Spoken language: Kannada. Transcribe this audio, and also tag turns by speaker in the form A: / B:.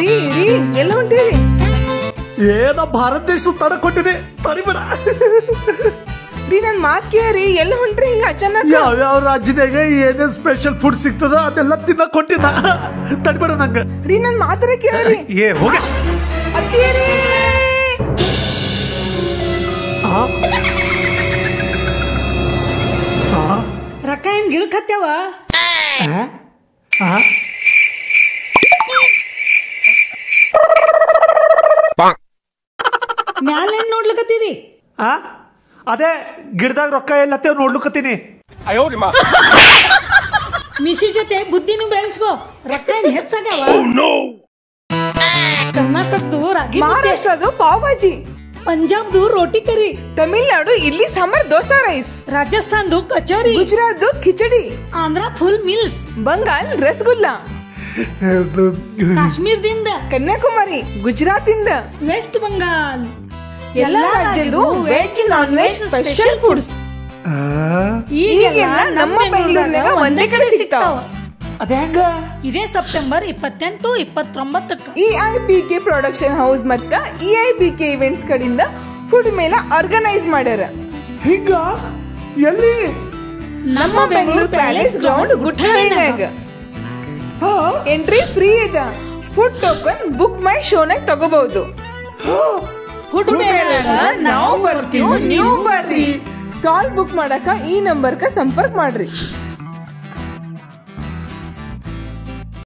A: ರೀ ರೀ ಎಲ್ಲ ಹೊಂಟಿರಿ
B: ಏನ ಭಾರತ ದೇಶ ತಡ ಕೊಟ್ಟಿದೆ? ತಡಿಬೇಡ
A: ರೀ ನನ್ ಮಾತ್ ಕೇಳ್ರಿ ಎಲ್ಲ ಹೊಂಟ್ರಿ ಹಿಂಗ ಅಚಾನಕ್?
B: ಯಾವ್ಯಾವ ರಾಜ್ಯದಾಗ ಏನೇನ್ ಸ್ಪೆಷಲ್ ಫುಡ್ ಸಿಗ್ತದ ಅದೆಲ್ಲ ತಿನ್ನಕ್ ಕೊಟ್ಟಿದ್ದ. ತಡಿಬೇಡ ನಂಗ.
A: ರೀ ನನ್ ಮಾತ್ರ ಕೇಳ್ರಿ
B: ಏ ಹೋಗ.
A: ಅತ್ತೀರಿ
C: ರೊಕ್ಕ ಏನ್ ಗಿಡಕ್ ಹತ್ಯಾವ? ಮ್ಯಾಲೇನ್ ನೋಡ್ಲಿಕತ್ತೀರಿ?
B: ಆ? ಅದೇ ಗಿಡದಾಗ ರೊಕ್ಕ ಎಲ್ಲತ್ತೇವ್ ನೋಡ್ಲಿಕತ್ತೀನಿ.
C: ಮಿಶಿ ಜೊತೆ ಬುದ್ಧಿನೂ ಬೆಳೆಸ್ಕೋ. ರೊಕ್ಕ ಏನ್ ಹೆಚ್ಚಾಗ್ಯಾವ ಕರ್ನಾಟಕದ್ದು ರಾಗಿ ಮಹಾರಾಷ್ಟ್ರದ್ದು
A: ಮಹಾರಾಷ್ಟ್ರದು ಪಾವ್ ಭಾಜಿ.
C: ಪಂಜಾಬ್ದು ರೋಟಿ ಕರಿ.
A: ತಮಿಳ್ನಾಡು ಇಲ್ಲಿ ಸಾಂಬಾರ್ ದೋಸಾ ರೈಸ್.
C: ರಾಜಸ್ಥಾನ್ದು kachori.
A: Gujarat khichdi
C: Andhra full meals.
A: Bengal rasgulla.
C: ಕಾಶ್ಮೀರದಿಂದ.
A: ಕನ್ಯಾಕುಮಾರಿ ಗುಜರಾತ್ ಇಂದ
C: ವೆಸ್ಟ್ ಬಂಗಾಲ್
A: ಎಲ್ಲಾ ರಾಜ್ಯದ್ದು veg non veg special foods ಈಗೆಲ್ಲ ನಮ್ಮ ಬೆಂಗಳೂರಿನಾಗ ಒಂದೇ ಕಡೆ ಸಿಗ್ತಾವ.
B: ಅದೇ ಹೆಂಗ?
C: ಇದೇ ಸೆಪ್ಟೆಂಬರ್ ಇಪ್ಪತ್ತೆಂಟು ಇಪ್ಪತ್ತೊಂಬತ್ತಕ್ಕ.
A: E I P K production house ಮತ್ತ E I P K events ಕಡೆಯಿಂದ ಫುಡ್ ಮೇಲೆ ಆರ್ಗನೈಸ್ ಮಾಡ್ಯಾರ.
B: ಹಿಂಗ? ಎಲ್ಲಿ?
A: ನಮ್ಮ ಬೆಂಗಳೂರು ಪ್ಯಾಲೇಸ್ ಗ್ರೌಂಡ್ ಗುಟ್ಟಳಿನಾಗ ಎಂಟ್ರಿ ಫ್ರೀ ಇದೆ ಫುಡ್ ಟೋಕನ್ ಬುಕ್ ಮೈ ಶೋನಾಗ ತಗೋಬಹುದು ಮೇಳಾಗ ನಾವು ಬರ್ತೀವಿ ನೀವು ಬರ್ರಿ. ಸ್ಟಾಲ್ ಬುಕ್ ಮಾಡಕ ಈ ನಂಬರ್ಕ ಸಂಪರ್ಕ ಮಾಡ್ರಿ.